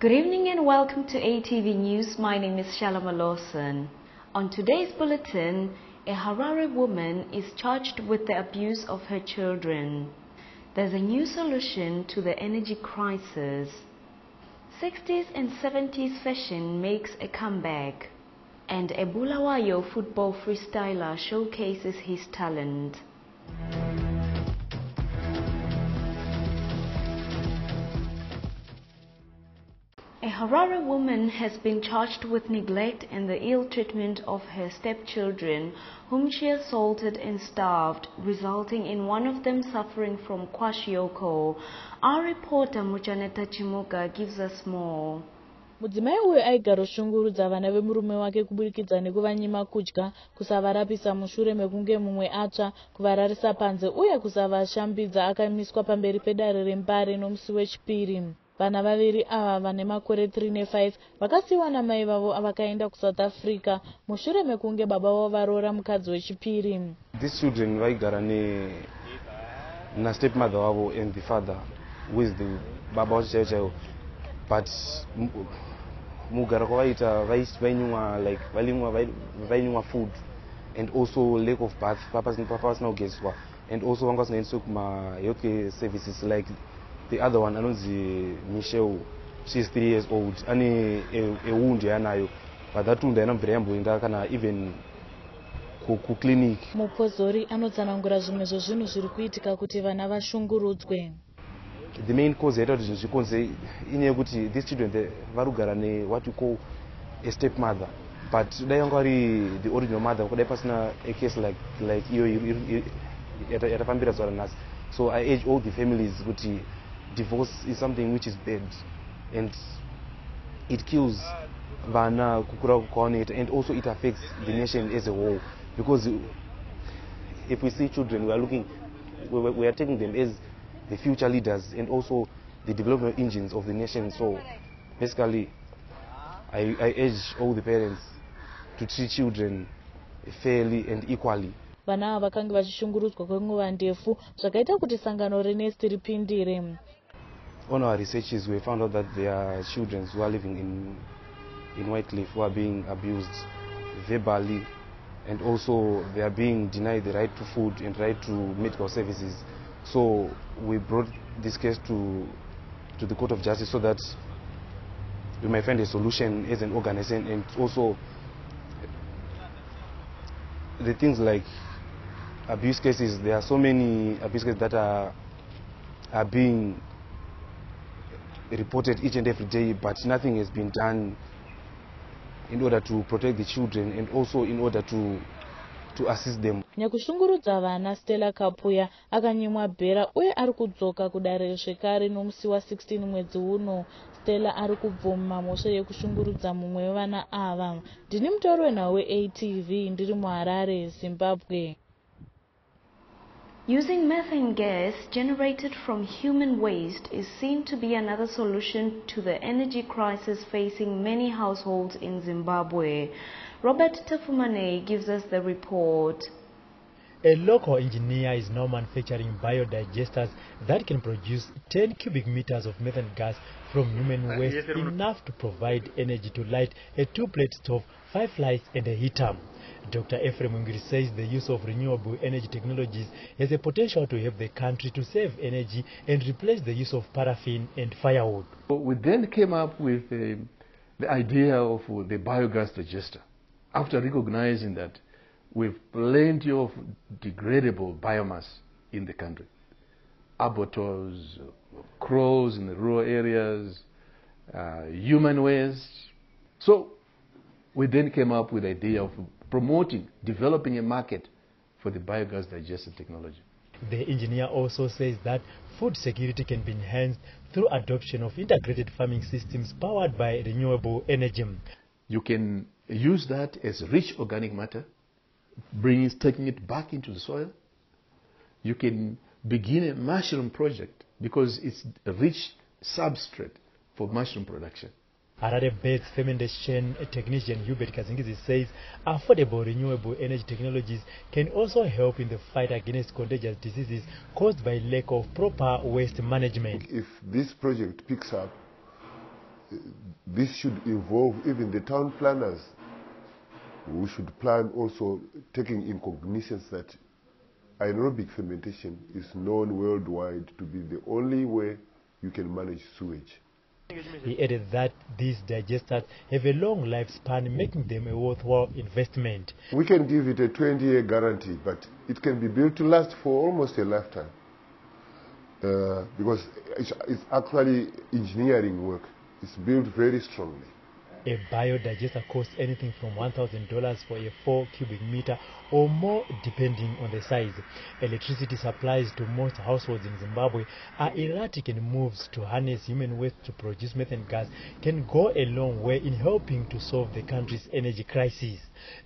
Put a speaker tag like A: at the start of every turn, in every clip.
A: Good evening and welcome to ATV News. My name is Shalama Lawson. On today's bulletin, a Harare woman is charged with the abuse of her children. There's a new solution to the energy crisis. 60s and 70s fashion makes a comeback. And a Bulawayo football freestyler showcases his talent. Harare woman has been charged with neglect and the ill treatment of her stepchildren, whom she assaulted and starved, resulting in one of them suffering from kwashiorkor. Our reporter Mujaneta Chimuka gives us more.
B: mudzimai uyu aigara ushungurudza vana vemurume wake kuburikidza nekuvanyima kudya kusavarapisa mushure mekunge mumwe atsva kuvararisa panze uye kusavashambidza akamiswa pamberi pedare rembare nomusi wechipiri vana vaviri ava vane makore 3 ne5 vakasiyiwa namai vavo vakaenda kusouth africa. Mushure mekunge baba vavo varoora mukadzi wechipiri.
C: These children vaigara nastepmother wavo and the father is the baba wacho chaivo chaivo but mugara kwavaita vainyimwa like vainyimwa food and also lack of bath. Papasina kugezwa and also vanga vasinaendiswe kumahealth care services like the other one anonzi michel she is three years old. Ane ewound yaanayo but that wound haina mvira yamboenda kana even kuclinic
B: mupozori anotsanangura zvimwe zvezvinhu zviri kuitika kuti vana vashungurudzwe.
C: The main cause yaita kuti zvinhu zvikonze inyaya yekuti these children vari kugara newhat you call a step mother but dai vanga vari the original mother kudai pasina a case like like iyo yatafambira zuva ranhasi. So i urge all the families kuti divorce is something which is bad and it kills vana kukura kwavanoita and also it affects the nation as a whole. Because if we see children we are looking we, are taking them as the future leaders and also the development engines of the nation. So basically i, I urge all the parents to treat children fairly and equally.
B: Vana ava vakange vachishungurudzwa kwenguva ndefu zvakaita kuti sangano renest ripindire
C: on our researches we found out that there are children who are living in, in whitecliff who are being abused verbally and also they are being denied the right to food and right to medical services. So we brought this case to, to the court of justice so that we might find a solution as an organization and also the things like abuse cases. There are so many abuse cases that are are being reported each and every day but nothing has been done in order to protect the children and also in order to to assist them.
B: Nyakushungurudza vana stella kapuya akanyimwa bhera uye ari kudzoka kudare zvekare nomusi wa16 mwedzi uno. Stella ari kubvuma mhosva yekushungurudza mumwe wevana ava. Ndini mutori wenhau weatv ndiri muharare zimbabwe
A: Using methane gas generated from human waste is seen to be another solution to the energy crisis facing many households in Zimbabwe. Robert Tafumane gives us the report.
D: A local engineer is now manufacturing biodigesters that can produce 10 cubic meters of methane gas from human waste, enough to provide energy to light a two-plate stove, five lights and a heater. Dr. Ephraim Ngiri says the use of renewable energy technologies has a potential to help the country to save energy and replace the use of paraffin and firewood.
E: We then came up with uh, the idea of uh, the biogas digester after recognizing that we have plenty of degradable biomass in the country. Abattoirs, crows in the rural areas, uh, human waste. So we then came up with the idea of promoting, developing a market for the biogas digestion technology.
D: The engineer also says that food security can be enhanced through adoption of integrated farming systems powered by renewable energy.
E: You can use that as rich organic matter, bringing, taking it back into the soil. You can begin a mushroom project because it's a rich substrate for mushroom production.
D: Harare Beds fermentation technician Hubert Kazingizi says affordable renewable energy technologies can also help in the fight against contagious diseases caused by lack of proper waste management.
F: If this project picks up, this should involve even the town planners. We should plan also taking in cognizance that anaerobic fermentation is known worldwide to be the only way you can manage sewage.
D: He added that these digesters have a long lifespan, making them a worthwhile investment.
F: We can give it a 20 year guarantee, but it can be built to last for almost a lifetime. Uh, because it's, it's actually engineering work. It's built very strongly.
D: A biodigester costs anything from $1,000 for a 4 cubic meter or more depending on the size. Electricity supplies to most households in Zimbabwe are erratic and moves to harness human waste to produce methane gas can go a long way in helping to solve the country's energy crisis.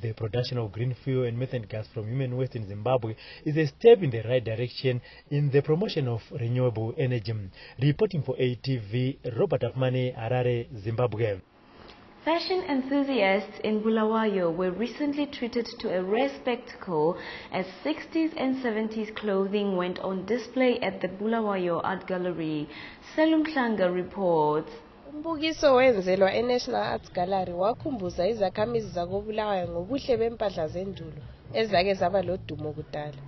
D: The production of green fuel and methane gas from human waste in Zimbabwe is a step in the right direction in the promotion of renewable energy. Reporting for ATV, Robert Tafumane, Harare, Zimbabwe.
A: Fashion enthusiasts in Bulawayo were recently treated to a rare spectacle as 60s and 70s clothing went on display at the Bulawayo Art Gallery. Selu Mhlanga reports.
G: umbukiso wenzelwa e-national arts gallery wakhumbuza izakhamizi zakobulawayo ngobuhle bempahla zendulo ezake zaba lodumo kudala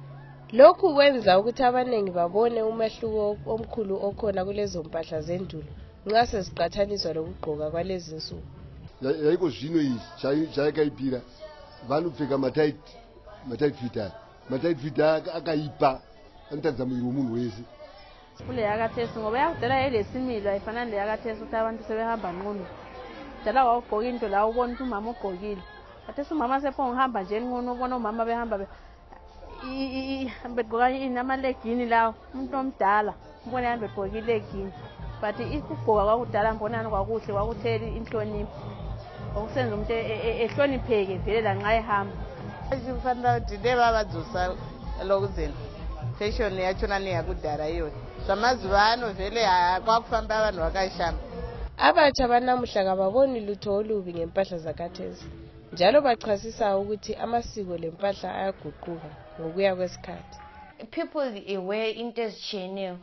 G: lokhu kwenza ukuthi abaningi babone umehluko omkhulu okhona kulezo mpahla zendulo nxa seziqathaniswa lokugqoka kwalezi nsuku
H: yaiko zvino izvi chayakaipira vanopfeka matight matight fit aya matight fit aya akaipa anotaridza muviri womunhu wese
I: kule yakathesi ngoba yakudala yayelesimilo ayifanani leyakathesi ukuthi abantu sebehamba nqunu dala wawugqoka into la ubona ukuthi umama ugqokile kathesi umama sephonguhamba nje nqunu ubona umama behamba begqoka ini amalegini lawo umuntu omdala ubona yani begqoka ilegini but ukugqoka kwakudala mbonani kwakuhle kwakutheli inhlonipho. Okusenza umuntu ehlonipheke vele lanxa ehamba.
J: Kufanira kuti nevavadzosa lokuzeni fashion yachona neyakudhara iyona zvamazuva ano vhele kwakufamba vanhu vakaishamba
G: abatsha banamuhla kababoni lutho olubi ngempahla zakathesi njalo bachasisa ukuthi amasiko lempahla ayaguquka ngokuya kwesikhathi.
K: People wear into ezitshiyeneyo.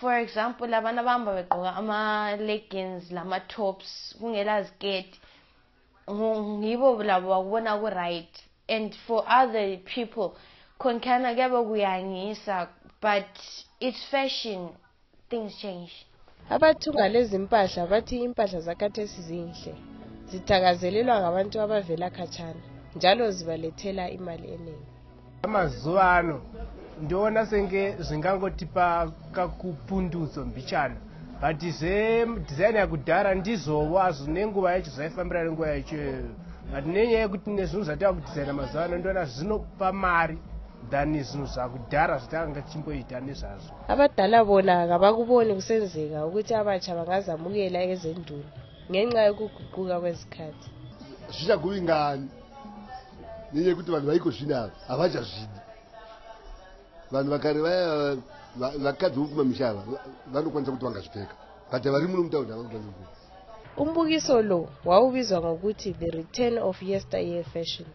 K: For example abantu abahamba begqoka ama-leggins lama-tops kungela ngibo labo bakubona ku-right. And for other people khonkhana kuyabe kuyangisa but it's fashion things change.
G: Abathunga lezi mpahla bathi impahla zakhathesi zinhle zithakazelelwa ngabantu abavela khatshana njalo zibalethela imali eningi
L: amazuva ano ndiona senge zvingangotipa kakupundudzo mbichana but zvedhizaini yakudhara ndizowo azvo nenguva yacho zvaifambira nenguva yacho but nenyaya yekuti nezvinhu zvatava kudhizaina mazuva ano ndiona zvinopa mari than zvinhu zvakudhara zvatakanga tichimboita nezvazvo.
G: Abadala bona kabakuboni kusenzeka ukuthi abatsha bangazamukela ezendulo ngenxa yokuguquka kwezikhathi.
H: Zvichaguvi ngani? Nenyaya yekuti vanhu vaiko zvinava havachazvidi vanhu vakare vaya vakadzi vokumamisha mishava vanokwanisa kuti vangazvipfeka but vari muno mutaunda havakutani
G: umbukiso lo wawubizwa ngokuthi the return of yesteryear fashion.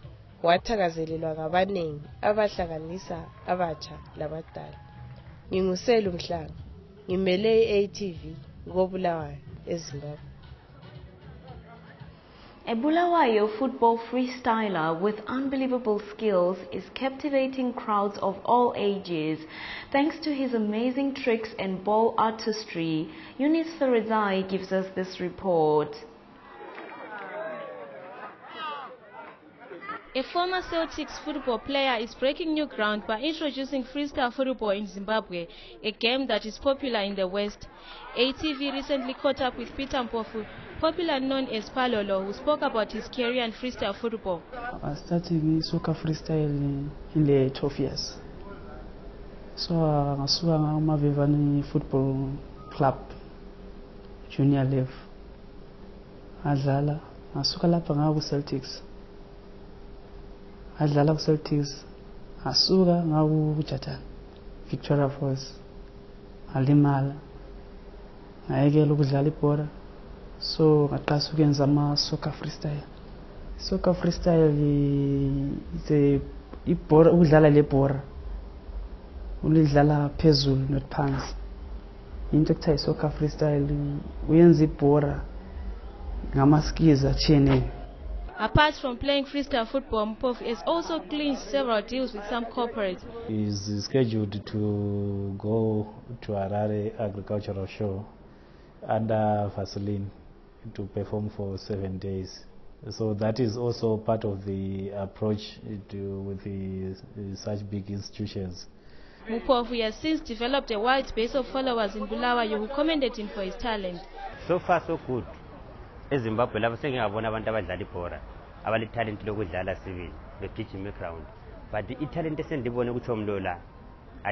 G: Wathakazelelwa ngabaningi abahlanganisa abatsha labadala nginguselu mhlanga. Ngimele i-atv kobulawayo ezimbabwe
A: A Bulawayo football freestyler with unbelievable skills is captivating crowds of all ages thanks to his amazing tricks and ball artistry. Eunice Ferizai gives us this report.
M: A former Celtics football player is breaking new ground by introducing freestyle football in Zimbabwe, a game that is popular in the West. ATV recently caught up with Peter Mpofu, popular known as Palolo, who spoke about his career in freestyle football.
N: I started soccer freestyle in, in the 12 years. So ngasuka ngamavevani football club junior level. Adlala ngasuka lapha ngaku Celtics. adlala ku-celtics asuka ngakujatana victoria falls ngalimala ngayekela ukudlala ibhora so ngaqasa ukuyenza ama-soccer freestyle. Soccer freestyle ibhora ukudlala le bhora ulidlala phezulu not phansi. Into ekuthiwa i-soccer freestyle uyenza ibhora ngama-skills atshiyeneyo
M: Apart from playing freestyle football, Mpof has also clinched several deals with some corporates.
O: is scheduled to go to Harare Agricultural Show under Vaseline to perform for seven days. So that is also part of the approach eh, to, with the, eh, such big institutions.
M: Mupofu has since developed a wide base of followers in Bulawayo who commended him for his talent.
P: so far so good ezimbabwe lapho sengingabona abantu abadlala ibhora abalithalenti lokudlala civil begijima eground but italent esendibone kutsho mlola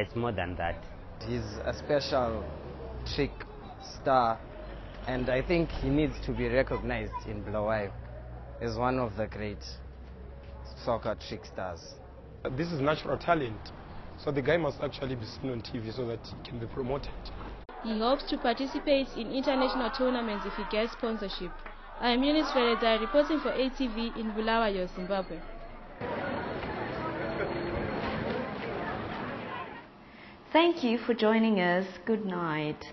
P: it's more than that
Q: He's a special trick star, and I think he needs to be recognized in Bulawayo as one of the great soccer trick stars.
R: This is natural talent, so the guy must actually be seen on TV so that he can be promoted.
M: He hopes to participate in international tournaments if he gets sponsorship. I am Eunice Ferreira reporting for ATV in Bulawayo, Zimbabwe.
A: Thank you for joining us. Good night.